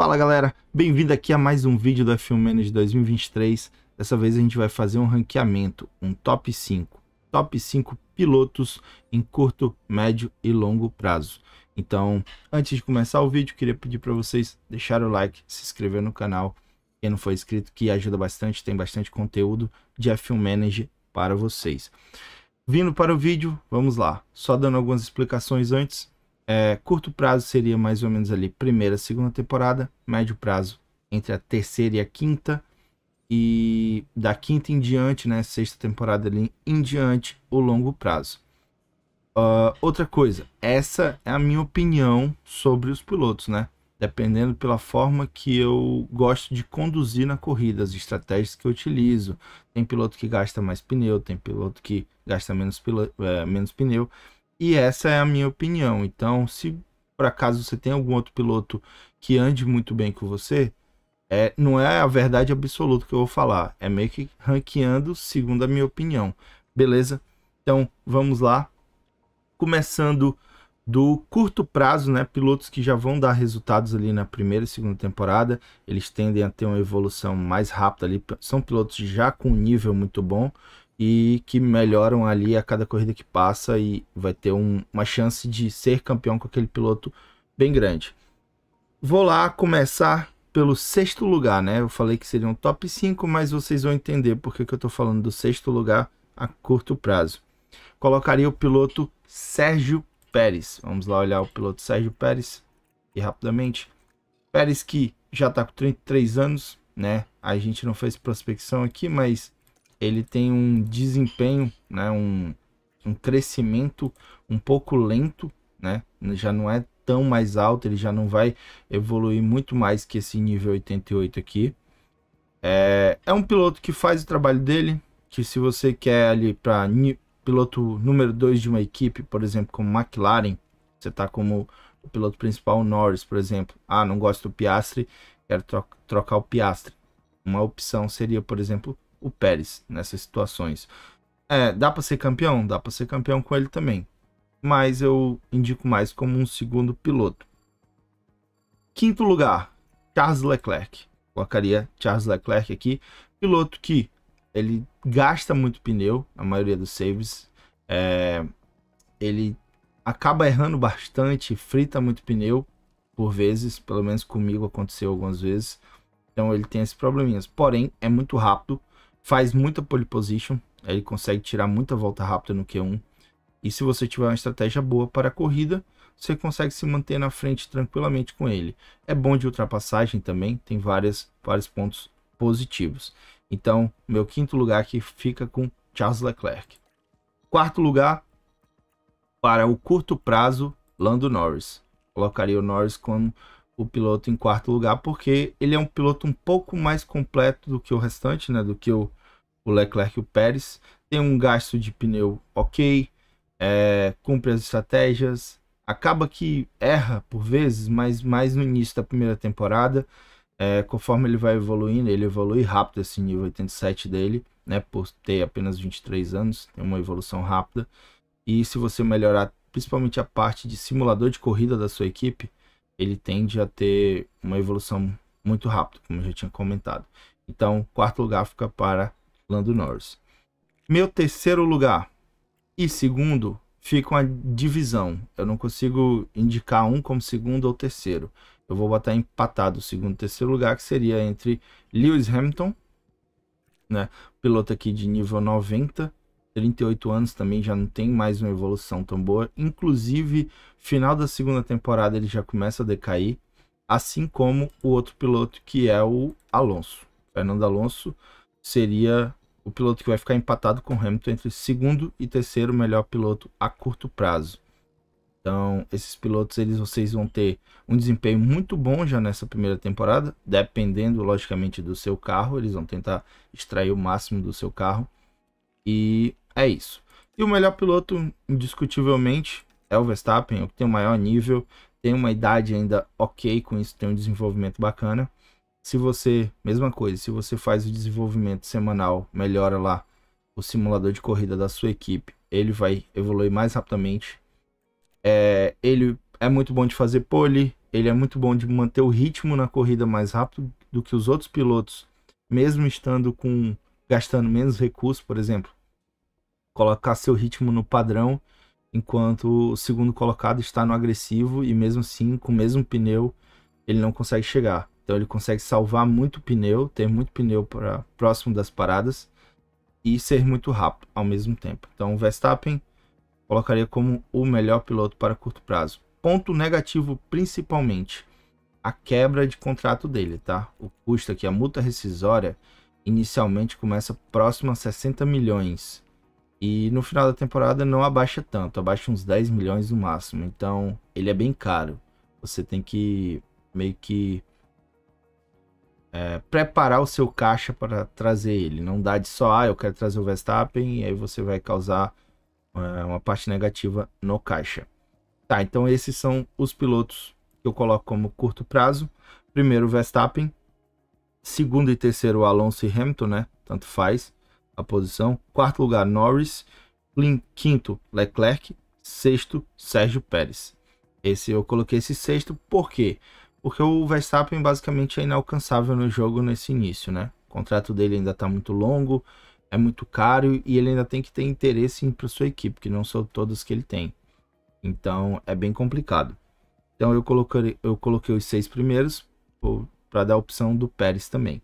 Fala galera, bem-vindo aqui a mais um vídeo do F1 Manager 2023. Dessa vez a gente vai fazer um ranqueamento, um top 5. Top 5 pilotos em curto, médio e longo prazo. Então, antes de começar o vídeo, queria pedir para vocês deixarem o like, se inscrever no canal. Quem não for inscrito, que ajuda bastante, tem bastante conteúdo de F1 Manager para vocês. Vindo para o vídeo, vamos lá. Só dando algumas explicações antes. É, curto prazo seria mais ou menos ali primeira, segunda temporada. Médio prazo entre a terceira e a quinta. E da quinta em diante, né, sexta temporada ali em diante, o longo prazo. Uh, outra coisa, essa é a minha opinião sobre os pilotos, né? Dependendo pela forma que eu gosto de conduzir na corrida, as estratégias que eu utilizo. Tem piloto que gasta mais pneu, tem piloto que gasta menos, é, menos pneu. E essa é a minha opinião. Então, se por acaso você tem algum outro piloto que ande muito bem com você, é, não é a verdade absoluta que eu vou falar. É meio que ranqueando segundo a minha opinião. Beleza? Então, vamos lá começando do curto prazo, né? Pilotos que já vão dar resultados ali na primeira e segunda temporada, eles tendem a ter uma evolução mais rápida ali. São pilotos já com um nível muito bom e que melhoram ali a cada corrida que passa e vai ter um, uma chance de ser campeão com aquele piloto bem grande. Vou lá começar pelo sexto lugar, né? Eu falei que seria um top 5, mas vocês vão entender porque que eu tô falando do sexto lugar a curto prazo. Colocaria o piloto Sérgio Pérez. Vamos lá olhar o piloto Sérgio Pérez e rapidamente. Pérez que já está com 33 anos, né? A gente não fez prospecção aqui, mas ele tem um desempenho, né? Um, um crescimento um pouco lento, né? Já não é tão mais alto, ele já não vai evoluir muito mais que esse nível 88 aqui. É, é um piloto que faz o trabalho dele, que se você quer ali para piloto número 2 de uma equipe, por exemplo, como McLaren, você está como o piloto principal Norris, por exemplo. Ah, não gosto do Piastre, quero tro trocar o Piastre. Uma opção seria, por exemplo, o Pérez nessas situações. É, dá para ser campeão? Dá para ser campeão com ele também. Mas eu indico mais como um segundo piloto. Quinto lugar, Charles Leclerc. Colocaria Charles Leclerc aqui, piloto que ele gasta muito pneu, a maioria dos saves. É, ele acaba errando bastante, frita muito pneu por vezes, pelo menos comigo aconteceu algumas vezes. Então ele tem esses probleminhas. Porém, é muito rápido, faz muita pole position, ele consegue tirar muita volta rápida no Q1. E se você tiver uma estratégia boa para a corrida, você consegue se manter na frente tranquilamente com ele. É bom de ultrapassagem também, tem várias, vários pontos positivos. Então, meu quinto lugar aqui fica com Charles Leclerc. Quarto lugar, para o curto prazo, Lando Norris. Colocaria o Norris como o piloto em quarto lugar, porque ele é um piloto um pouco mais completo do que o restante, né? Do que o, o Leclerc e o Pérez. Tem um gasto de pneu ok, é, cumpre as estratégias, acaba que erra por vezes, mas mais no início da primeira temporada é, conforme ele vai evoluindo, ele evolui rápido esse nível 87 dele, né? Por ter apenas 23 anos, tem uma evolução rápida. E se você melhorar principalmente a parte de simulador de corrida da sua equipe, ele tende a ter uma evolução muito rápida, como eu já tinha comentado. Então, quarto lugar fica para Lando Norris. Meu terceiro lugar e segundo fica uma divisão. Eu não consigo indicar um como segundo ou terceiro eu vou botar empatado o segundo e terceiro lugar, que seria entre Lewis Hamilton, né, piloto aqui de nível 90, 38 anos também já não tem mais uma evolução tão boa. Inclusive, final da segunda temporada ele já começa a decair, assim como o outro piloto que é o Alonso. Fernando Alonso seria o piloto que vai ficar empatado com Hamilton entre segundo e terceiro melhor piloto a curto prazo. Então, esses pilotos eles vocês vão ter um desempenho muito bom já nessa primeira temporada, dependendo logicamente do seu carro, eles vão tentar extrair o máximo do seu carro. E é isso. E o melhor piloto, indiscutivelmente, é o Verstappen, o que tem o maior nível, tem uma idade ainda ok com isso, tem um desenvolvimento bacana. Se você, mesma coisa, se você faz o desenvolvimento semanal, melhora lá o simulador de corrida da sua equipe, ele vai evoluir mais rapidamente é, ele é muito bom de fazer pole, ele é muito bom de manter o ritmo na corrida mais rápido do que os outros pilotos, mesmo estando com gastando menos recursos, por exemplo, colocar seu ritmo no padrão, enquanto o segundo colocado está no agressivo e mesmo assim, com o mesmo pneu, ele não consegue chegar. Então ele consegue salvar muito pneu, ter muito pneu para próximo das paradas e ser muito rápido ao mesmo tempo. Então o Verstappen colocaria como o melhor piloto para curto prazo. Ponto negativo principalmente a quebra de contrato dele, tá? O custo aqui, a multa rescisória, inicialmente começa próximo a 60 milhões. E no final da temporada não abaixa tanto, abaixa uns 10 milhões no máximo. Então ele é bem caro. Você tem que meio que é, preparar o seu caixa para trazer ele. Não dá de só, ah, eu quero trazer o Verstappen, e aí você vai causar é, uma parte negativa no caixa. Tá, então esses são os pilotos que eu coloco como curto prazo. Primeiro, Verstappen. Segundo e terceiro, Alonso e Hamilton, né? Tanto faz a posição. Quarto lugar, Norris. Quinto, Leclerc. Sexto, Sérgio Pérez. Esse eu coloquei esse sexto, por quê? Porque o Verstappen basicamente é inalcançável no jogo nesse início, né? O contrato dele ainda está muito longo, é muito caro e ele ainda tem que ter interesse para sua equipe, que não são todas que ele tem. Então é bem complicado. Então eu coloquei, eu coloquei os seis primeiros para dar a opção do Pérez também.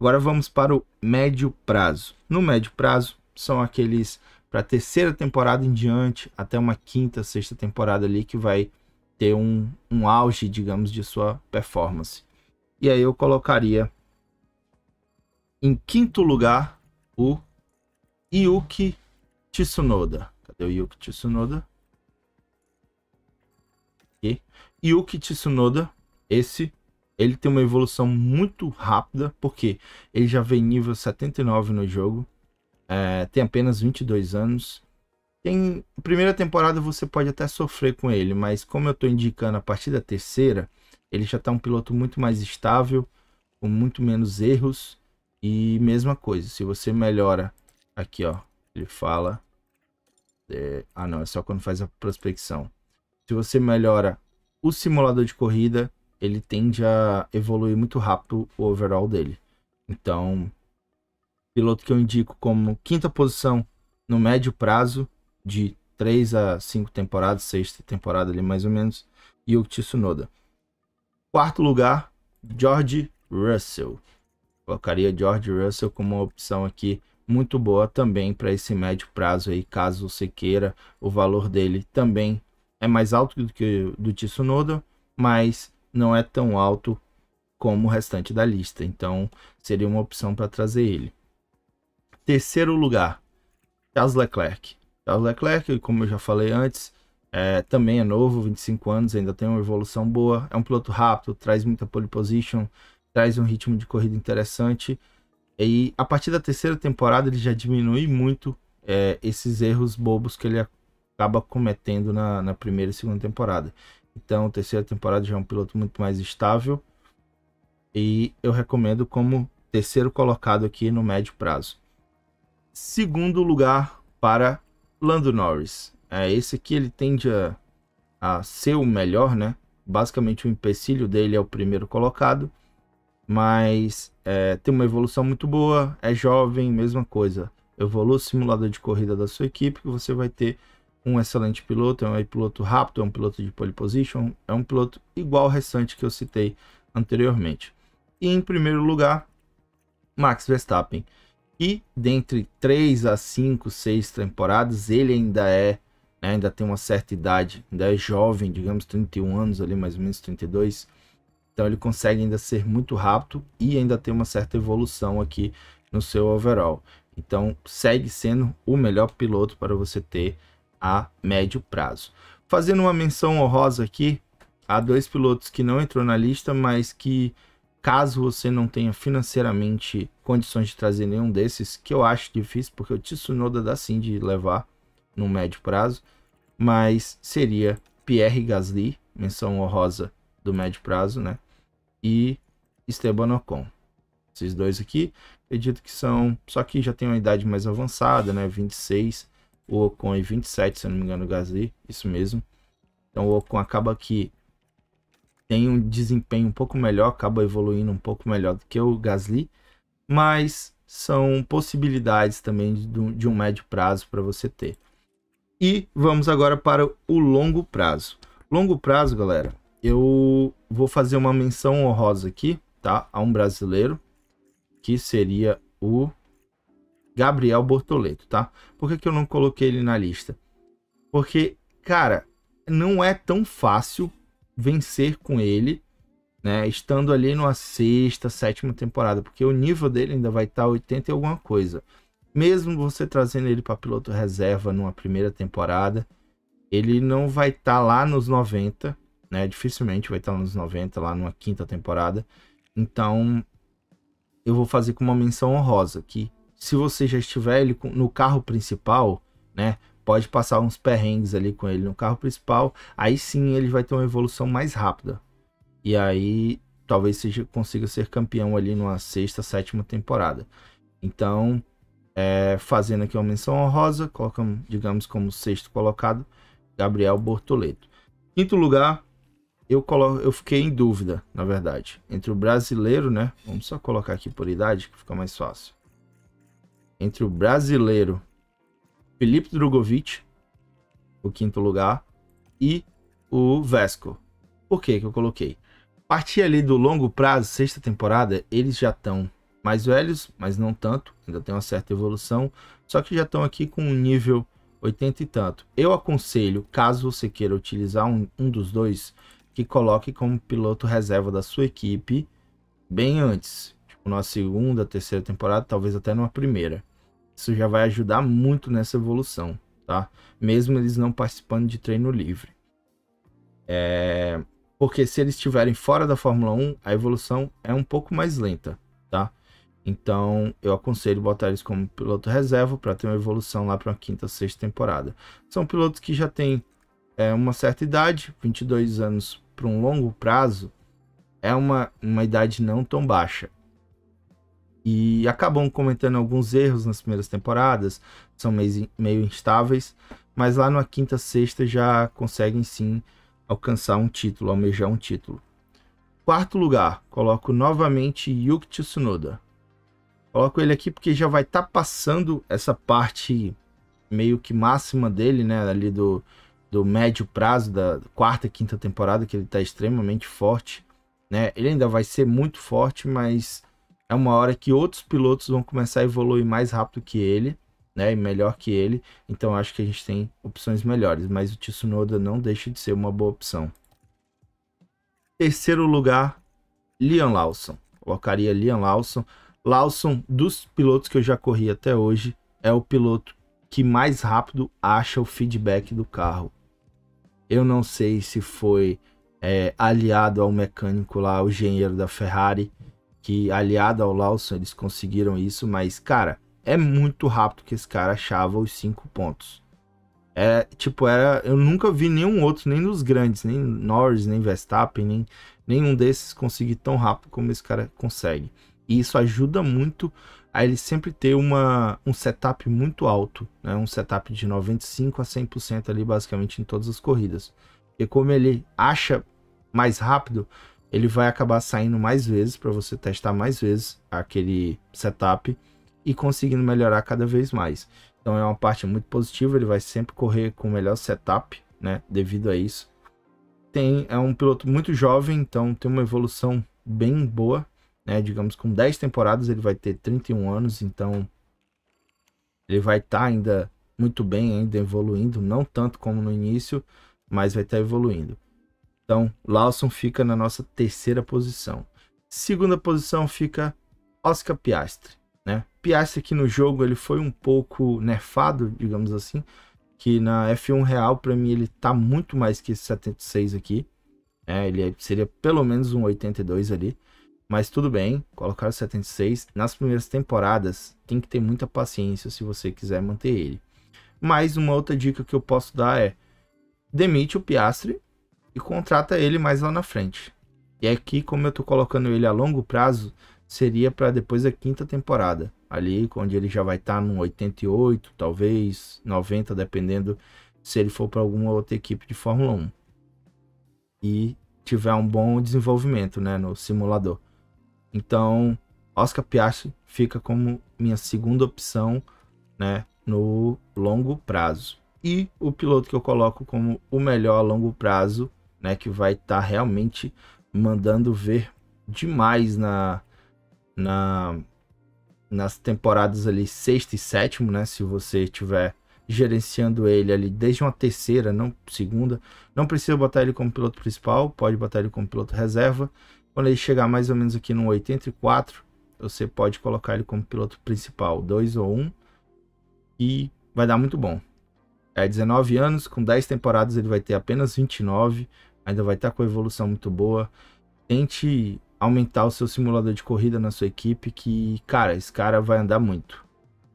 Agora vamos para o médio prazo. No médio prazo são aqueles para terceira temporada em diante, até uma quinta, sexta temporada ali que vai ter um, um auge, digamos, de sua performance. E aí eu colocaria em quinto lugar o Yuki Tsunoda. Cadê o Yuki Tsunoda? Aqui. Yuki Tsunoda, esse, ele tem uma evolução muito rápida, porque ele já vem nível 79 no jogo, é, tem apenas 22 anos, tem primeira temporada você pode até sofrer com ele, mas como eu estou indicando a partir da terceira, ele já está um piloto muito mais estável, com muito menos erros e mesma coisa. Se você melhora aqui, ó, ele fala, é, ah não, é só quando faz a prospecção. Se você melhora o simulador de corrida, ele tende a evoluir muito rápido o overall dele. Então, piloto que eu indico como quinta posição no médio prazo de 3 a 5 temporadas, sexta temporada ali mais ou menos, o Tsunoda. Quarto lugar, George Russell. Colocaria George Russell como uma opção aqui muito boa também para esse médio prazo aí, caso você queira. O valor dele também é mais alto do que o do Tsunoda, mas não é tão alto como o restante da lista. Então, seria uma opção para trazer ele. Terceiro lugar, Charles Leclerc. Charles Leclerc, como eu já falei antes, é, também é novo, 25 anos, ainda tem uma evolução boa. É um piloto rápido, traz muita pole position, traz um ritmo de corrida interessante. E a partir da terceira temporada ele já diminui muito é, esses erros bobos que ele acaba cometendo na, na primeira e segunda temporada. Então, terceira temporada já é um piloto muito mais estável. E eu recomendo como terceiro colocado aqui no médio prazo. Segundo lugar para Lando Norris. É, esse aqui ele tende a, a ser o melhor, né? Basicamente o empecilho dele é o primeiro colocado, mas é, tem uma evolução muito boa, é jovem, mesma coisa. Evolua o simulador de corrida da sua equipe que você vai ter um excelente piloto, é um piloto rápido, é um piloto de pole position, é um piloto igual ao restante que eu citei anteriormente. E em primeiro lugar, Max Verstappen. E dentre 3 a 5, 6 temporadas, ele ainda é, né, ainda tem uma certa idade, ainda é jovem, digamos 31 anos ali, mais ou menos 32. Então ele consegue ainda ser muito rápido e ainda tem uma certa evolução aqui no seu overall. Então segue sendo o melhor piloto para você ter a médio prazo. Fazendo uma menção honrosa aqui, há dois pilotos que não entrou na lista, mas que Caso você não tenha financeiramente condições de trazer nenhum desses, que eu acho difícil, porque o Tsunoda dá sim de levar no médio prazo, mas seria Pierre Gasly, menção honrosa do médio prazo, né? E Esteban Ocon. Esses dois aqui, acredito que são, só que já tem uma idade mais avançada, né? 26, o Ocon e 27, se eu não me engano, o Gasly, isso mesmo. Então o Ocon acaba que tem um desempenho um pouco melhor, acaba evoluindo um pouco melhor do que o Gasly, mas são possibilidades também de, de um médio prazo para você ter. E vamos agora para o longo prazo. Longo prazo, galera, eu vou fazer uma menção honrosa aqui, tá? A um brasileiro, que seria o Gabriel Bortoleto, tá? Por que, que eu não coloquei ele na lista? Porque, cara, não é tão fácil vencer com ele, né? Estando ali numa sexta, sétima temporada, porque o nível dele ainda vai estar tá 80 e alguma coisa. Mesmo você trazendo ele para piloto reserva numa primeira temporada, ele não vai estar tá lá nos 90, né? Dificilmente vai estar tá nos 90 lá numa quinta temporada. Então, eu vou fazer com uma menção honrosa que se você já estiver ele no carro principal, né? pode passar uns perrengues ali com ele no carro principal, aí sim ele vai ter uma evolução mais rápida. E aí talvez seja, consiga ser campeão ali numa sexta, sétima temporada. Então, é, fazendo aqui uma menção honrosa, colocamos, digamos, como sexto colocado, Gabriel Bortoleto. Quinto lugar, eu, colo eu fiquei em dúvida, na verdade, entre o brasileiro, né? Vamos só colocar aqui por idade, que fica mais fácil. Entre o brasileiro Felipe Drogovic, o quinto lugar, e o Vesco. Por que que eu coloquei? Partir ali do longo prazo, sexta temporada, eles já estão mais velhos, mas não tanto, ainda tem uma certa evolução, só que já estão aqui com um nível 80 e tanto. Eu aconselho, caso você queira utilizar um, um dos dois, que coloque como piloto reserva da sua equipe bem antes, tipo na segunda, terceira temporada, talvez até numa primeira. Isso já vai ajudar muito nessa evolução, tá? Mesmo eles não participando de treino livre. É... Porque se eles estiverem fora da Fórmula 1, a evolução é um pouco mais lenta, tá? Então, eu aconselho botar eles como piloto reserva para ter uma evolução lá para a quinta, sexta temporada. São pilotos que já têm é, uma certa idade, 22 anos para um longo prazo, é uma, uma idade não tão baixa e acabam cometendo alguns erros nas primeiras temporadas, são meio, instáveis, mas lá na quinta, sexta já conseguem sim alcançar um título, almejar um título. Quarto lugar, coloco novamente Yuki Tsunoda. Coloco ele aqui porque já vai estar tá passando essa parte meio que máxima dele, né, ali do, do médio prazo da quarta, quinta temporada, que ele está extremamente forte, né? Ele ainda vai ser muito forte, mas é uma hora que outros pilotos vão começar a evoluir mais rápido que ele, né, e melhor que ele. Então acho que a gente tem opções melhores, mas o Tsunoda não deixa de ser uma boa opção. Terceiro lugar, Liam Lawson. Colocaria Liam Lawson. Lawson, dos pilotos que eu já corri até hoje, é o piloto que mais rápido acha o feedback do carro. Eu não sei se foi é, aliado ao mecânico lá, o engenheiro da Ferrari, que aliado ao Lawson eles conseguiram isso, mas cara, é muito rápido que esse cara achava os cinco pontos. É, tipo, era, eu nunca vi nenhum outro, nem nos grandes, nem Norris, nem Verstappen, nem nenhum desses conseguir tão rápido como esse cara consegue. E isso ajuda muito a ele sempre ter uma, um setup muito alto, né? um setup de 95 a 100% ali basicamente em todas as corridas. E como ele acha mais rápido, ele vai acabar saindo mais vezes para você testar mais vezes aquele setup e conseguindo melhorar cada vez mais. Então é uma parte muito positiva, ele vai sempre correr com o melhor setup, né, devido a isso. Tem é um piloto muito jovem, então tem uma evolução bem boa, né, digamos com 10 temporadas ele vai ter 31 anos, então ele vai estar tá ainda muito bem, ainda evoluindo, não tanto como no início, mas vai estar tá evoluindo. Então, Lawson fica na nossa terceira posição. Segunda posição fica Oscar Piastri, né? Piastri aqui no jogo ele foi um pouco nerfado, digamos assim, que na F1 real para mim ele tá muito mais que esse 76 aqui. É, ele seria pelo menos um 82 ali. Mas tudo bem, colocar o 76 nas primeiras temporadas tem que ter muita paciência se você quiser manter ele. Mas uma outra dica que eu posso dar é demite o Piastri e contrata ele mais lá na frente. E aqui, como eu tô colocando ele a longo prazo, seria para depois da quinta temporada. Ali, onde ele já vai estar tá no 88, talvez 90, dependendo se ele for para alguma outra equipe de Fórmula 1. E tiver um bom desenvolvimento, né, no simulador. Então, Oscar Piastri fica como minha segunda opção, né, no longo prazo. E o piloto que eu coloco como o melhor a longo prazo, né, que vai estar tá realmente mandando ver demais na, na nas temporadas ali sexta e sétimo, né, se você tiver gerenciando ele ali desde uma terceira, não segunda, não precisa botar ele como piloto principal, pode botar ele como piloto reserva. Quando ele chegar mais ou menos aqui no 84, você pode colocar ele como piloto principal, 2 ou 1, um, e vai dar muito bom. É 19 anos, com 10 temporadas ele vai ter apenas 29, ainda vai estar com evolução muito boa. Tente aumentar o seu simulador de corrida na sua equipe, que, cara, esse cara vai andar muito.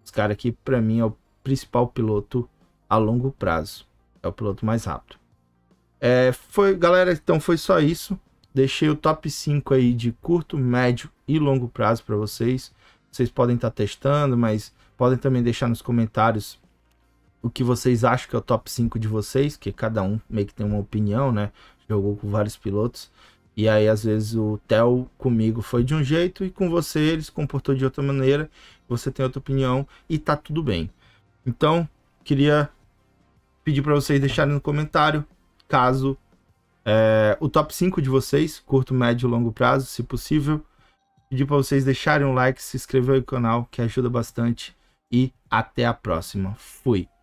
Esse cara aqui, para mim, é o principal piloto a longo prazo. É o piloto mais rápido. É, foi, galera, então foi só isso. Deixei o top 5 aí de curto, médio e longo prazo para vocês. Vocês podem estar tá testando, mas podem também deixar nos comentários o que vocês acham que é o top 5 de vocês, que cada um meio que tem uma opinião, né? Jogou com vários pilotos. E aí, às vezes, o Theo comigo foi de um jeito e com você ele se comportou de outra maneira. Você tem outra opinião e tá tudo bem. Então, queria pedir para vocês deixarem no comentário caso é, o top 5 de vocês, curto, médio e longo prazo, se possível. Pedir para vocês deixarem um like, se inscrever no canal, que ajuda bastante. E até a próxima. Fui!